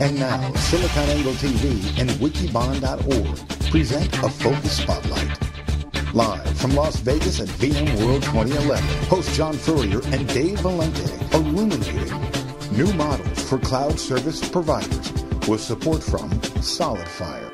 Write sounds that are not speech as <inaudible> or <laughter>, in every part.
And now, SiliconANGLE TV and Wikibon.org present a Focus Spotlight. Live from Las Vegas at VMworld 2011, host John Furrier and Dave Vellante illuminating new models for cloud service providers with support from SolidFire.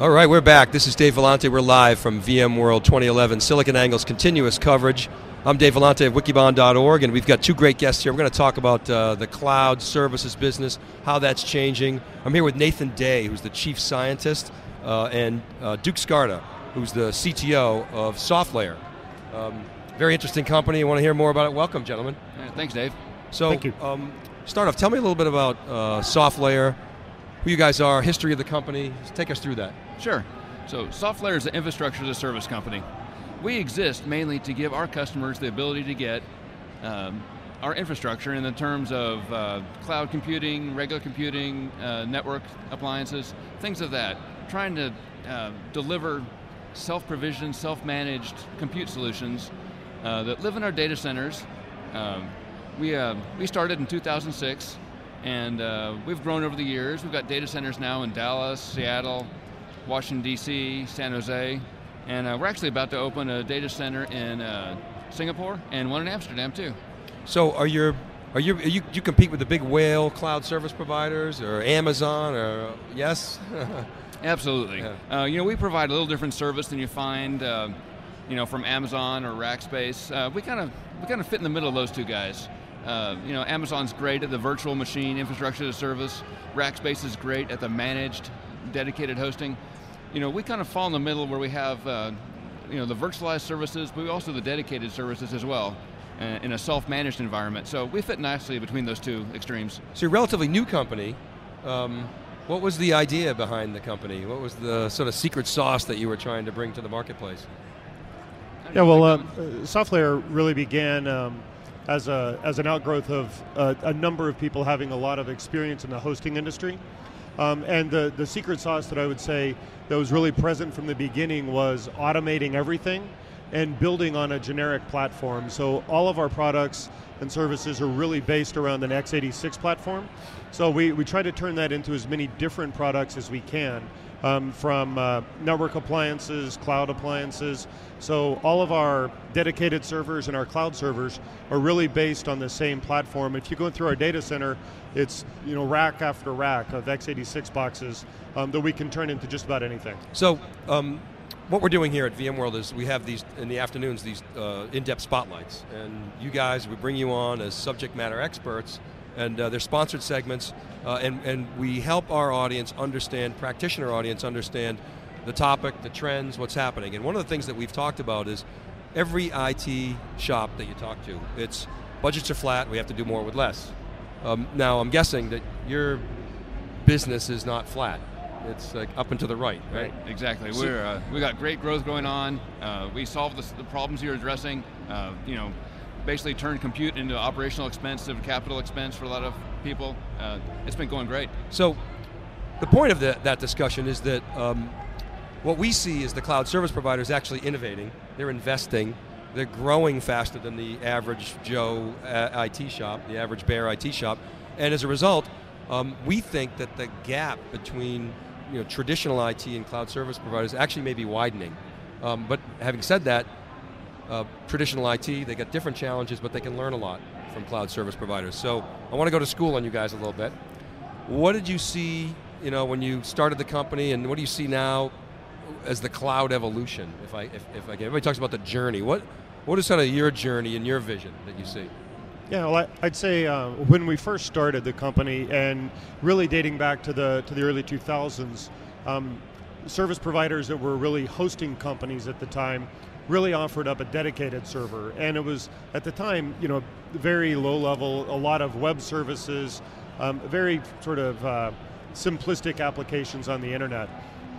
All right, we're back. This is Dave Vellante. We're live from VMworld 2011, SiliconANGLE's continuous coverage I'm Dave Vellante of Wikibon.org, and we've got two great guests here. We're going to talk about uh, the cloud services business, how that's changing. I'm here with Nathan Day, who's the chief scientist, uh, and uh, Duke Skarda, who's the CTO of SoftLayer. Um, very interesting company. I want to hear more about it. Welcome, gentlemen. Yeah, thanks, Dave. So, Thank you. Um, start off. Tell me a little bit about uh, SoftLayer, who you guys are, history of the company. Just take us through that. Sure. So, SoftLayer is an infrastructure as a service company we exist mainly to give our customers the ability to get um, our infrastructure in the terms of uh, cloud computing, regular computing, uh, network appliances, things of that. Trying to uh, deliver self-provisioned, self-managed compute solutions uh, that live in our data centers. Um, we, uh, we started in 2006 and uh, we've grown over the years. We've got data centers now in Dallas, Seattle, Washington DC, San Jose, and uh, we're actually about to open a data center in uh, Singapore and one in Amsterdam too. So are you are you, you you compete with the big whale cloud service providers or Amazon or yes? <laughs> Absolutely. Yeah. Uh, you know, we provide a little different service than you find, uh, you know, from Amazon or Rackspace. Uh, we kind of we kind of fit in the middle of those two guys. Uh, you know, Amazon's great at the virtual machine infrastructure as a service. Rackspace is great at the managed, dedicated hosting you know, we kind of fall in the middle where we have, uh, you know, the virtualized services, but we also the dedicated services as well uh, in a self-managed environment. So we fit nicely between those two extremes. So you're a relatively new company. Um, what was the idea behind the company? What was the sort of secret sauce that you were trying to bring to the marketplace? Yeah, well, uh, SoftLayer really began um, as, a, as an outgrowth of uh, a number of people having a lot of experience in the hosting industry. Um, and the, the secret sauce that I would say that was really present from the beginning was automating everything and building on a generic platform. So all of our products and services are really based around an x86 platform. So we, we try to turn that into as many different products as we can um, from uh, network appliances, cloud appliances. So all of our dedicated servers and our cloud servers are really based on the same platform. If you go through our data center, it's you know rack after rack of x86 boxes um, that we can turn into just about anything. So. Um, what we're doing here at VMworld is we have these in the afternoons these uh, in-depth spotlights, and you guys we bring you on as subject matter experts and uh, they're sponsored segments, uh, and, and we help our audience understand, practitioner audience understand the topic, the trends, what's happening. And one of the things that we've talked about is every IT shop that you talk to, it's budgets are flat, we have to do more with less. Um, now, I'm guessing that your business is not flat. It's like up and to the right, right? right exactly. So, We're uh, we got great growth going on. Uh, we solve the, the problems you're addressing. Uh, you know, basically turned compute into operational expense, into capital expense for a lot of people. Uh, it's been going great. So, the point of the, that discussion is that um, what we see is the cloud service providers actually innovating. They're investing. They're growing faster than the average Joe uh, IT shop, the average Bear IT shop, and as a result, um, we think that the gap between you know, traditional IT and cloud service providers actually may be widening. Um, but having said that, uh, traditional IT. They got different challenges, but they can learn a lot from cloud service providers. So I want to go to school on you guys a little bit. What did you see, you know, when you started the company, and what do you see now as the cloud evolution? If I, if, if I can, everybody talks about the journey. What, what is kind of your journey and your vision that you see? Yeah, well, I'd say uh, when we first started the company, and really dating back to the to the early 2000s, um, service providers that were really hosting companies at the time really offered up a dedicated server. And it was, at the time, you know, very low level, a lot of web services, um, very sort of uh, simplistic applications on the internet.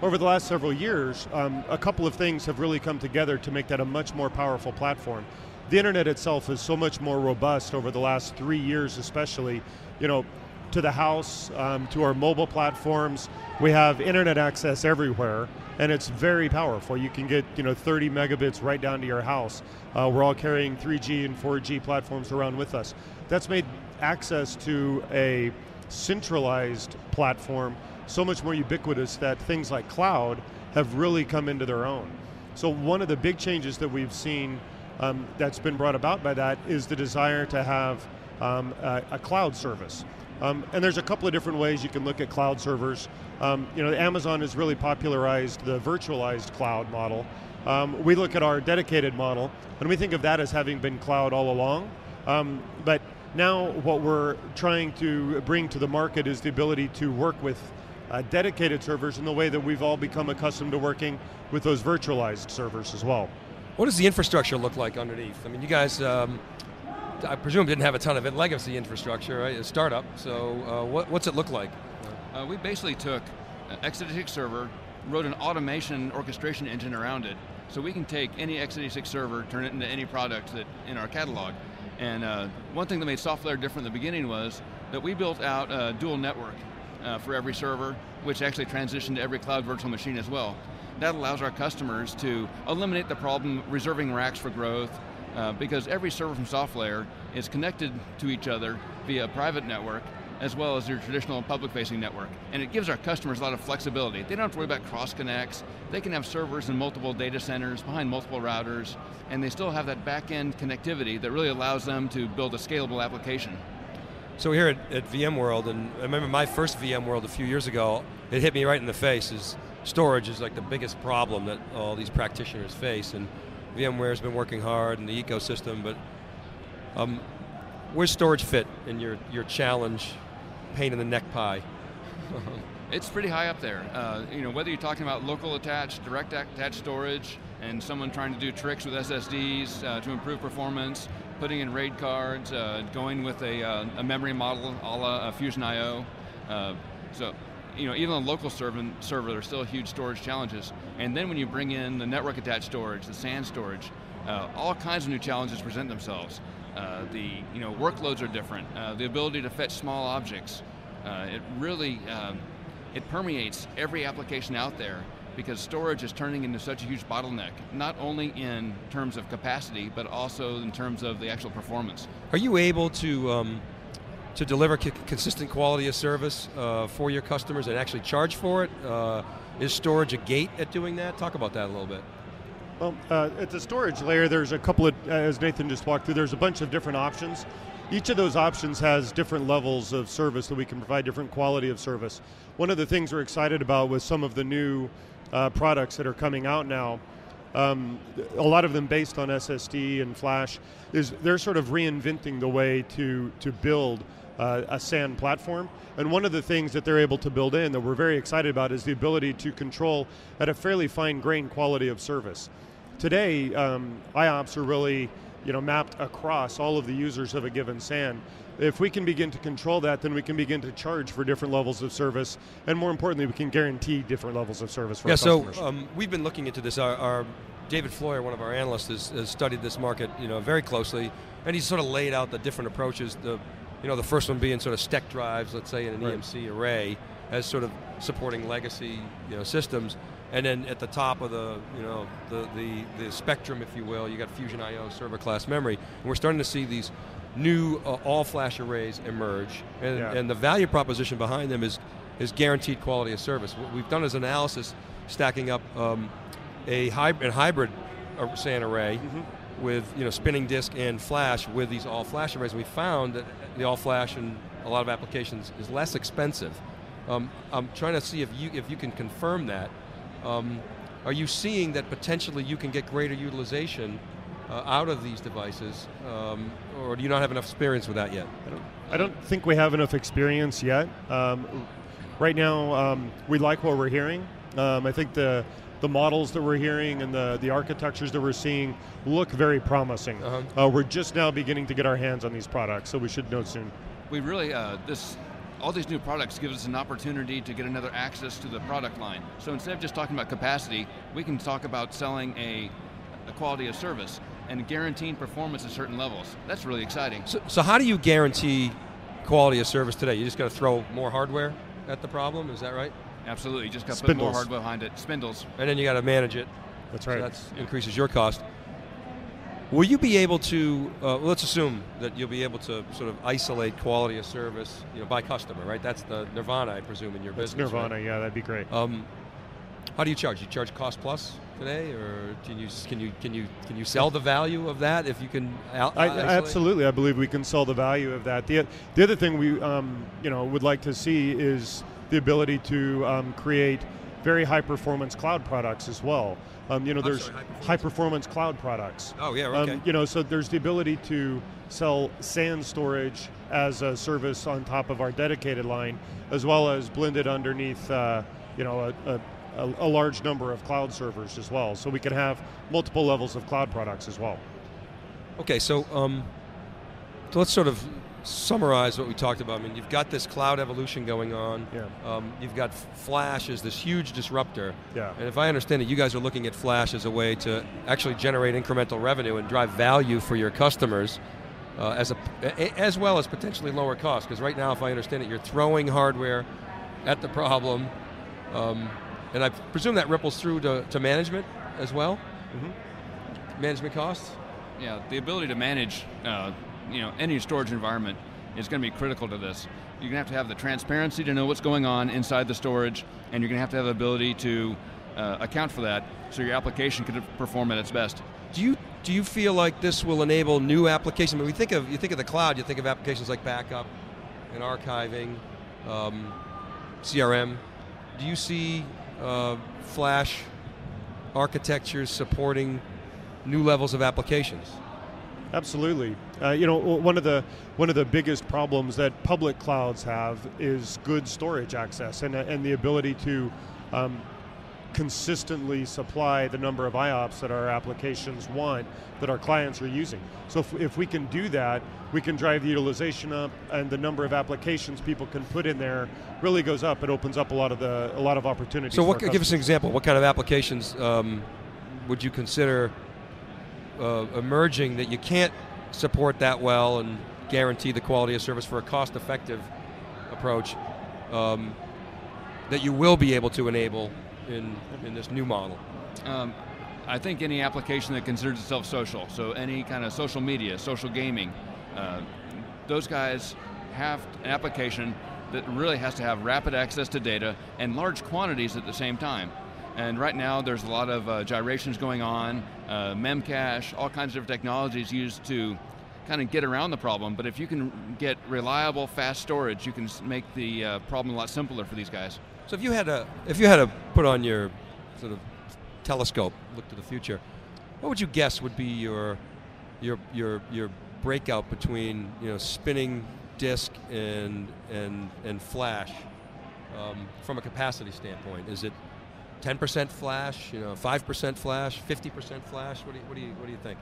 Over the last several years, um, a couple of things have really come together to make that a much more powerful platform. The internet itself is so much more robust over the last three years, especially. You know, to the house, um, to our mobile platforms. We have internet access everywhere, and it's very powerful. You can get you know 30 megabits right down to your house. Uh, we're all carrying 3G and 4G platforms around with us. That's made access to a centralized platform so much more ubiquitous that things like cloud have really come into their own. So one of the big changes that we've seen um, that's been brought about by that is the desire to have um, a, a, cloud service. Um, and there's a couple of different ways you can look at cloud servers. Um, you know, Amazon has really popularized the virtualized cloud model. Um, we look at our dedicated model, and we think of that as having been cloud all along. Um, but now what we're trying to bring to the market is the ability to work with uh, dedicated servers in the way that we've all become accustomed to working with those virtualized servers as well. What does the infrastructure look like underneath? I mean, you guys, um, I presume, didn't have a ton of it, legacy infrastructure, right? A startup. So, uh, what, what's it look like? Uh, we basically took x86 server, wrote an automation orchestration engine around it, so we can take any x86 server, turn it into any product that in our catalog. And uh, one thing that made SoftLayer different in the beginning was that we built out a dual network uh, for every server, which actually transitioned to every cloud virtual machine as well. That allows our customers to eliminate the problem reserving racks for growth, uh, because every server from SoftLayer is connected to each other via a private network, as well as your traditional public-facing network. And it gives our customers a lot of flexibility. They don't have to worry about cross connects. They can have servers in multiple data centers, behind multiple routers, and they still have that back-end connectivity that really allows them to build a scalable application. So here at, at VMworld, and I remember my first VMworld a few years ago, it hit me right in the face, is storage is like the biggest problem that all these practitioners face, and VMware's been working hard in the ecosystem, but um, where's storage fit in your, your challenge, pain in the neck pie? <laughs> it's pretty high up there. Uh, you know, whether you're talking about local attached, direct attached storage, and someone trying to do tricks with SSDs uh, to improve performance, putting in RAID cards, uh, going with a, uh, a, memory model a la uh, Fusion IO. Uh, so, you know, even on local server, server, there's still huge storage challenges. And then when you bring in the network attached storage, the SAN storage, all kinds of new challenges present themselves. the you know workloads are different. the ability to fetch small objects. it really um, it permeates every application out there because storage is turning into such a huge bottleneck, not only in terms of capacity, but also in terms of the actual performance. Are you able to um, to deliver consistent quality of service uh, for your customers and actually charge for it? Uh, is storage a gate at doing that? Talk about that a little bit. Well, uh, at the storage layer, there's a couple of, as Nathan just walked through, there's a bunch of different options. Each of those options has different levels of service that we can provide different quality of service. One of the things we're excited about with some of the new uh, products that are coming out now, um, a lot of them based on SSD and Flash, is they're sort of reinventing the way to to build uh, a SAN platform. And one of the things that they're able to build in that we're very excited about is the ability to control at a fairly fine grained quality of service. Today, um, IOPS are really you know, mapped across all of the users of a given SAN. If we can begin to control that, then we can begin to charge for different levels of service, and more importantly, we can guarantee different levels of service for yeah, customers. so um, we've been looking into this. Our, our David Floyer, one of our analysts, has, has, studied this market, you know, very closely, and he's sort of laid out the different approaches. The, you know, the first one being sort of stack drives, let's say in an right. EMC array, as sort of supporting legacy, you know, systems. And then at the top of the, you know, the, the, the spectrum, if you will, you got Fusion IO server class memory. And we're starting to see these new uh, all flash arrays emerge. And, yeah. and the value proposition behind them is, is guaranteed quality of service. What we've done is analysis stacking up um, a, hybrid, a hybrid uh, SAN array mm-hmm. With you know spinning disk and flash with these all flash arrays. We found that the all flash in a lot of applications is less expensive. Um, I'm trying to see if you if you can confirm that um, are you seeing that potentially you can get greater utilization uh, out of these devices, um, or do you not have enough experience with that yet? I don't, I don't think we have enough experience yet. Um, right now, um, we like what we're hearing. Um, I think the the models that we're hearing and the, the architectures that we're seeing look very promising. Uh-huh. Uh, we're just now beginning to get our hands on these products, so we should know soon. We really, uh, this all these new products give us an opportunity to get another access to the product line. So instead of just talking about capacity, we can talk about selling a, a quality of service and guaranteeing performance at certain levels. That's really exciting. So, so how do you guarantee quality of service today? You just got to throw more hardware at the problem, is that right? Absolutely, you just got to put more hardware behind it. Spindles. And then you got to manage it. That's right. So that increases your cost. Will you be able to? Uh, let's assume that you'll be able to sort of isolate quality of service, you know, by customer, right? That's the nirvana, I presume, in your That's business. Nirvana, right? yeah, that'd be great. Um, how do you charge? You charge cost plus today, or can you can you can you can you sell the value of that if you can? Al- I, absolutely, I believe we can sell the value of that. the The other thing we, um, you know, would like to see is the ability to um, create very high performance cloud products as well. Um, you know, I'm there's sorry, high high performance cloud products. Oh yeah, Um, you know, so there's the ability to sell SAN storage as a service on top of our dedicated line, as well as blended underneath, uh, you know, a, a, a, a large number of cloud servers as well. So we can have multiple levels of cloud products as well. Okay, so um, so let's sort of summarize what we talked about. I mean, you've got this cloud evolution going on. Yeah. Um, you've got Flash as this huge disruptor. Yeah. And if I understand it, you guys are looking at Flash as a way to actually generate incremental revenue and drive value for your customers, uh, as a a- as well as potentially lower cost. Because right now, if I understand it, you're throwing hardware at the problem, um, and I presume that ripples through to, to management as well. Management costs. Yeah, the ability to manage, uh, you know, any storage environment is going to be critical to this. You're going to have to have the transparency to know what's going on inside the storage, and you're going to have to have the ability to uh, account for that so your application can perform at its best. Do you do you feel like this will enable new applications? Mean, we think of you think of the cloud, you think of applications like backup and archiving, um, CRM. Do you see uh, Flash architectures supporting new levels of applications? Absolutely. Uh, you know, one of the one of the biggest problems that public clouds have is good storage access and, uh, and the ability to um, consistently supply the number of IOPS that our applications want that our clients are using. So if, if we can do that, we can drive the utilization up and the number of applications people can put in there really goes up. It opens up a lot of the a lot of opportunities. So, what? Give us an example. What kind of applications um, would you consider uh, emerging that you can't support that well and guarantee the quality of service for a cost-effective approach um, that you will be able to enable in in this new model? Um, I think any application that considers itself social, so any kind of social media, social gaming, uh, those guys have an application that really has to have rapid access to data and large quantities at the same time. And right now, there's a lot of uh, gyrations going on, uh, memcache, all kinds of different technologies used to kind of get around the problem. But if you can get reliable, fast storage, you can make the uh, problem a lot simpler for these guys. So, if you had to if you had to put on your sort of telescope, look to the future, what would you guess would be your your your your breakout between you know spinning disk and and and flash um, from a capacity standpoint? Is it 10% flash? You know, 5% flash, 50% flash? What do you what do you what do you think?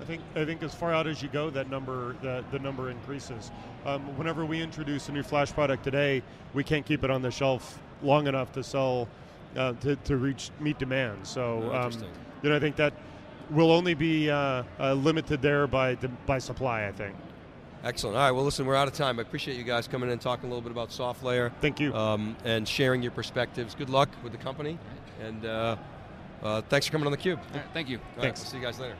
I think I think as far out as you go, that number the, the number increases. Um, whenever we introduce a new flash product today, we can't keep it on the shelf long enough to sell uh, to, to reach meet demand. So Oh, um, you know I think that will only be uh, uh, limited there by the, by supply. I think. Excellent. All right. Well, listen, we're out of time. I appreciate you guys coming in and talking a little bit about SoftLayer. Thank you. Um, and sharing your perspectives. Good luck with the company, and uh, uh, thanks for coming on the Cube. Right, thank you. All right, Thanks. we'll see you guys later.